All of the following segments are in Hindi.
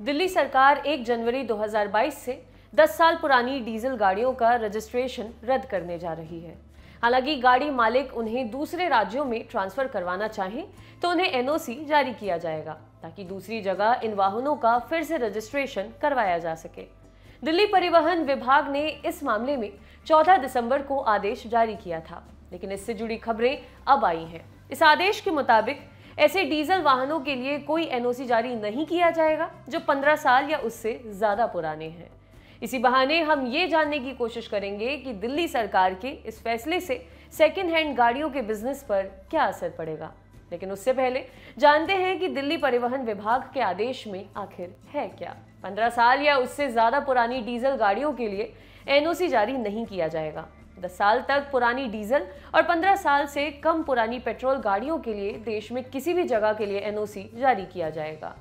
दिल्ली सरकार 1 जनवरी 2022 से 10 साल पुरानी डीजल गाड़ियों का रजिस्ट्रेशन रद्द करने जा रही है। हालाँकि गाड़ी मालिक उन्हें दूसरे राज्यों में ट्रांसफ़र करवाना चाहें तो उन्हें एनओसी जारी किया जाएगा, ताकि दूसरी जगह इन वाहनों का फिर से रजिस्ट्रेशन करवाया जा सके। दिल्ली परिवहन विभाग ने इस मामले में 14 दिसंबर को आदेश जारी किया था, लेकिन इससे जुड़ी खबरें अब आई हैं। इस आदेश के मुताबिक ऐसे डीजल वाहनों के लिए कोई एनओसी जारी नहीं किया जाएगा, जो 15 साल या उससे ज़्यादा पुराने हैं। इसी बहाने हम ये जानने की कोशिश करेंगे कि दिल्ली सरकार के इस फैसले से सेकेंड हैंड गाड़ियों के बिज़नेस पर क्या असर पड़ेगा। लेकिन उससे पहले जानते हैं कि दिल्ली परिवहन विभाग के आदेश में आखिर है क्या। पंद्रह साल या उससे ज़्यादा पुरानी डीजल गाड़ियों के लिए एनओसी जारी नहीं किया जाएगा। दस साल तक पुरानी डीजल और पंद्रह साल से कम पुरानी पेट्रोल गाड़ियों के लिए देश में किसी भी जगह के लिए एनओसी जारी किया जाएगा।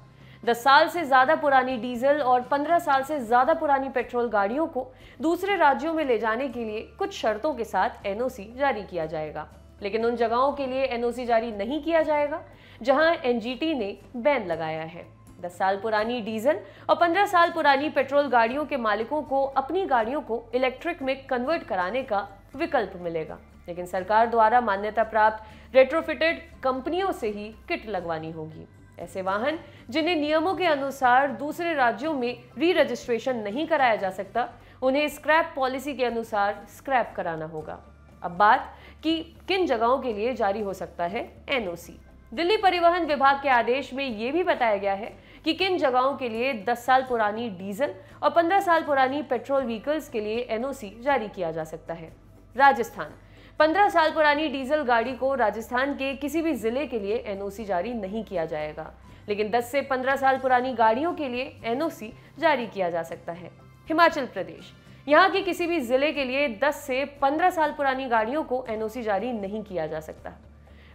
दस साल से ज़्यादा पुरानी डीजल और पंद्रह साल से ज़्यादा पुरानी पेट्रोल गाड़ियों को दूसरे राज्यों में ले जाने के लिए कुछ शर्तों के साथ एनओसी जारी किया जाएगा। लेकिन उन जगहों के लिए एनओसी जारी नहीं किया जाएगा, जहाँ एनजीटी ने बैन लगाया है। दस साल पुरानी डीजल और पंद्रह साल पुरानी पेट्रोल गाड़ियों के मालिकों को अपनी गाड़ियों को इलेक्ट्रिक में कन्वर्ट कराने का विकल्प मिलेगा। लेकिन सरकार द्वारा मान्यता प्राप्त रेट्रोफिटेड कंपनियों से ही किट लगवानी होगी। ऐसे वाहन जिन्हें नियमों के अनुसार दूसरे राज्यों में री रजिस्ट्रेशन नहीं कराया जा सकता, उन्हें स्क्रैप पॉलिसी के अनुसार स्क्रैप कराना होगा। अब बात कि किन जगहों के लिए जारी हो सकता है एनओसी दिल्ली परिवहन विभाग के आदेश में यह भी बताया गया है कि किन जगहों के लिए 10 साल पुरानी डीजल और 15 साल पुरानी पेट्रोल व्हीकल्स के लिए एनओसी जारी किया जा सकता है? राजस्थान। 15 साल पुरानी डीजल गाड़ी को राजस्थान के किसी भी ज़िले के लिए एनओसी जारी नहीं किया जाएगा। लेकिन 10 से 15 साल पुरानी गाड़ियों के लिए एनओसी जारी किया जा सकता है। हिमाचल प्रदेश। यहाँ के किसी भी ज़िले के लिए 10 से 15 साल पुरानी गाड़ियों को एनओसी जारी नहीं किया जा सकता।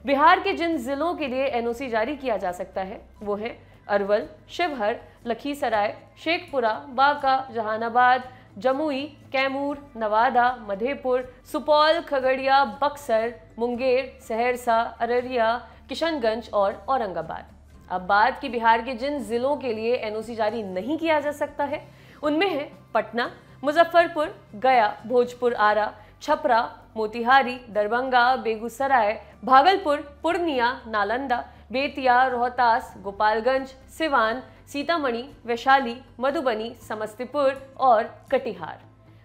बिहार के जिन जिलों के लिए एनओसी जारी किया जा सकता है, वो है अरवल, शिवहर, लखीसराय, शेखपुरा, बांका, जहानाबाद, जमुई, कैमूर, नवादा, मधेपुर, सुपौल, खगड़िया, बक्सर, मुंगेर, सहरसा, अररिया, किशनगंज और औरंगाबाद। अब बात की बिहार के जिन जिलों के लिए एनओसी जारी नहीं किया जा सकता है, उनमें है पटना, मुजफ्फरपुर, गया, भोजपुर, आरा, छपरा, मोतिहारी, दरभंगा, बेगूसराय भागलपुर, पूर्णिया, नालंदा, बेतिया, रोहतास, गोपालगंज, सिवान, सीतामढ़ी, वैशाली, मधुबनी, समस्तीपुर और कटिहार।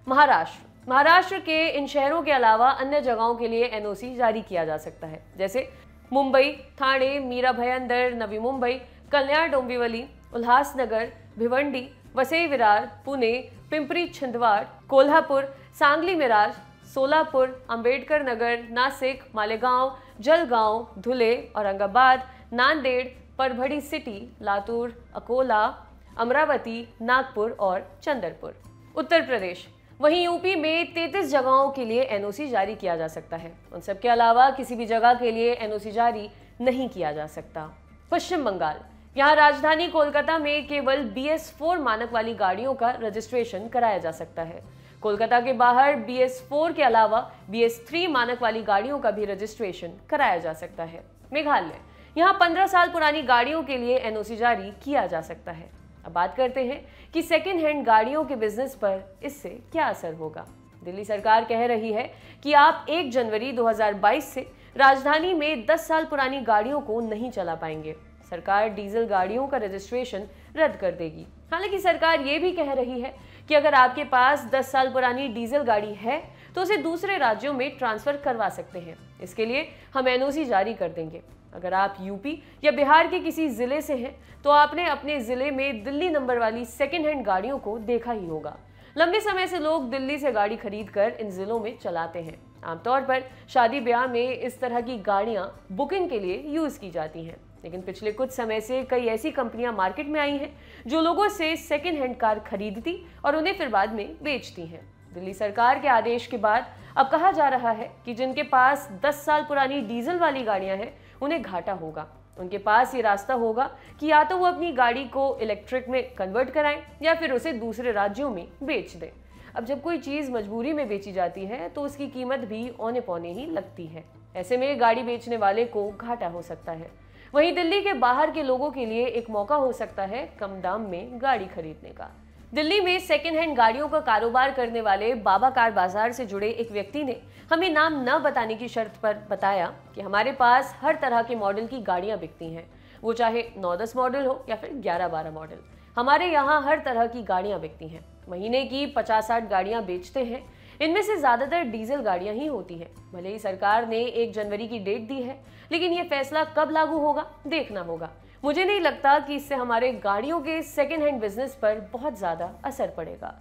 महाराष्ट्र। महाराष्ट्र के इन शहरों के अलावा अन्य जगहों के लिए एनओसी जारी किया जा सकता है, जैसे मुंबई थाने मीरा भयंदर, नवी मुंबई, कल्याण डोंबिवली, उल्हासनगर, भिवंडी, वसई विरार, पुणे, पिंपरी छिंदवाड़, कोल्हापुर, सांगली मिराज, सोलापुर, अंबेडकर नगर, नासिक, मालेगांव जलगांव, धुले, औरंगाबाद, नांदेड़ परभड़ी सिटी, लातूर, अकोला, अमरावती, नागपुर और चंदरपुर। उत्तर प्रदेश। वहीं यूपी में 33 जगहों के लिए एनओसी जारी किया जा सकता है। उन सब के अलावा किसी भी जगह के लिए एनओसी जारी नहीं किया जा सकता। पश्चिम बंगाल। यहाँ राजधानी कोलकाता में केवल बी एस फोर मानक वाली गाड़ियों का रजिस्ट्रेशन कराया जा सकता है। कोलकाता के बाहर बी एस फोर के अलावा बी एस थ्री मानक वाली गाड़ियों का भी रजिस्ट्रेशन कराया जा सकता है। मेघालय, यहाँ पंद्रह साल पुरानी गाड़ियों के लिए एनओसी जारी किया जा सकता है। अब बात करते हैं कि सेकेंड हैंड गाड़ियों के बिज़नेस पर इससे क्या असर होगा। दिल्ली सरकार कह रही है कि आप 1 जनवरी 2022 से राजधानी में 10 साल पुरानी गाड़ियों को नहीं चला पाएँगे। सरकार डीजल गाड़ियों का रजिस्ट्रेशन रद्द कर देगी। हालाँकि सरकार ये भी कह रही है कि अगर आपके पास 10 साल पुरानी डीजल गाड़ी है तो उसे दूसरे राज्यों में ट्रांसफ़र करवा सकते हैं। इसके लिए हम एनओसी जारी कर देंगे। अगर आप यूपी या बिहार के किसी ज़िले से हैं तो आपने अपने ज़िले में दिल्ली नंबर वाली सेकेंड हैंड गाड़ियों को देखा ही होगा। लंबे समय से लोग दिल्ली से गाड़ी खरीद कर इन ज़िलों में चलाते हैं। आमतौर पर शादी ब्याह में इस तरह की गाड़ियाँ बुकिंग के लिए यूज़ की जाती हैं। लेकिन पिछले कुछ समय से कई ऐसी कंपनियाँ मार्केट में आई हैं, जो लोगों से सेकेंड हैंड कार खरीदती और उन्हें फिर बाद में बेचती हैं। दिल्ली सरकार के आदेश के बाद अब कहा जा रहा है कि जिनके पास 10 साल पुरानी डीजल वाली गाड़ियाँ हैं, उन्हें घाटा होगा। उनके पास ये रास्ता होगा कि या तो वो अपनी गाड़ी को इलेक्ट्रिक में कन्वर्ट कराएँ या फिर उसे दूसरे राज्यों में बेच दें। अब जब कोई चीज़ मजबूरी में बेची जाती है तो उसकी कीमत भी औने पौने ही लगती है। ऐसे में गाड़ी बेचने वाले को घाटा हो सकता है। वहीं दिल्ली के बाहर के लोगों के लिए एक मौका हो सकता है कम दाम में गाड़ी खरीदने का। दिल्ली में सेकेंड हैंड गाड़ियों का कारोबार करने वाले बाबा कार बाज़ार से जुड़े एक व्यक्ति ने हमें नाम न बताने की शर्त पर बताया कि हमारे पास हर तरह के मॉडल की गाड़ियाँ बिकती हैं। वो चाहे नौ दस मॉडल हो या फिर ग्यारह बारह मॉडल हमारे यहाँ हर तरह की गाड़ियाँ बिकती हैं। महीने की पचास साठ गाड़ियाँ बेचते हैं। इनमें से ज़्यादातर डीजल गाड़ियाँ ही होती हैं। भले ही सरकार ने एक जनवरी की डेट दी है, लेकिन ये फैसला कब लागू होगा, देखना होगा। मुझे नहीं लगता कि इससे हमारे गाड़ियों के सेकेंड हैंड बिज़नेस पर बहुत ज़्यादा असर पड़ेगा।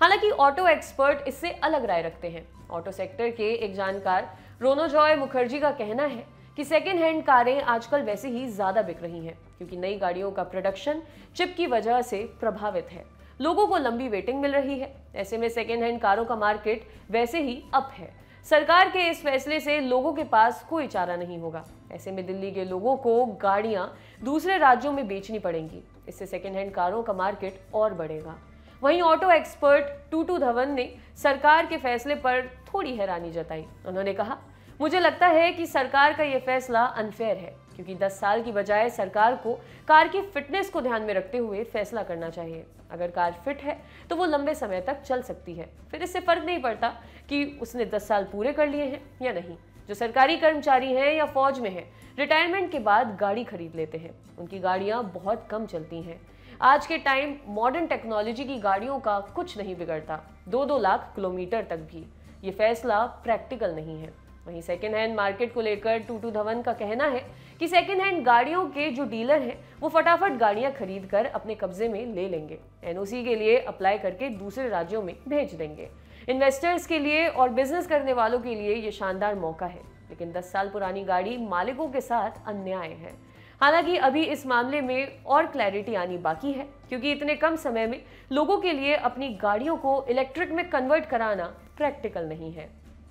हालाँकि ऑटो एक्सपर्ट इससे अलग राय रखते हैं। ऑटो सेक्टर के एक जानकार रोनोजॉय मुखर्जी का कहना है कि सेकेंड हैंड कारें आजकल वैसे ही ज़्यादा बिक रही हैं, क्योंकि नई गाड़ियों का प्रोडक्शन चिप की वजह से प्रभावित है। लोगों को लंबी वेटिंग मिल रही है। ऐसे में सेकेंड हैंड कारों का मार्केट वैसे ही अप है। सरकार के इस फैसले से लोगों के पास कोई चारा नहीं होगा। ऐसे में दिल्ली के लोगों को गाड़ियाँ दूसरे राज्यों में बेचनी पड़ेंगी। इससे सेकेंड हैंड कारों का मार्केट और बढ़ेगा। वहीं ऑटो एक्सपर्ट टूटू धवन ने सरकार के फैसले पर थोड़ी हैरानी जताई। उन्होंने कहा, मुझे लगता है कि सरकार का यह फैसला अनफेयर है। क्योंकि 10 साल की बजाय सरकार को कार की फिटनेस को ध्यान में रखते हुए फैसला करना चाहिए। अगर कार फिट है तो वो लंबे समय तक चल सकती है। फिर इससे फ़र्क नहीं पड़ता कि उसने 10 साल पूरे कर लिए हैं या नहीं। जो सरकारी कर्मचारी हैं या फौज में हैं रिटायरमेंट के बाद गाड़ी खरीद लेते हैं। उनकी गाड़ियाँ बहुत कम चलती हैं। आज के टाइम मॉडर्न टेक्नोलॉजी की गाड़ियों का कुछ नहीं बिगड़ता। दो दो लाख किलोमीटर तक भी। ये फैसला प्रैक्टिकल नहीं है। वहीं सेकेंड हैंड मार्केट को लेकर टूटू धवन का कहना है कि सेकेंड हैंड गाड़ियों के जो डीलर हैं, वो फटाफट गाड़ियाँ खरीद कर अपने कब्जे में ले लेंगे। एनओसी के लिए अप्लाई करके दूसरे राज्यों में भेज देंगे। इन्वेस्टर्स के लिए और बिज़नेस करने वालों के लिए ये शानदार मौका है, लेकिन 10 साल पुरानी गाड़ी मालिकों के साथ अन्याय है। हालाँकि अभी इस मामले में और क्लैरिटी आनी बाकी है, क्योंकि इतने कम समय में लोगों के लिए अपनी गाड़ियों को इलेक्ट्रिक में कन्वर्ट कराना प्रैक्टिकल नहीं है।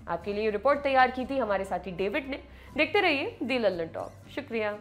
आपके लिए रिपोर्ट तैयार की थी हमारे साथी डेविड ने। देखते रहिए दी लल्लन टॉप शुक्रिया।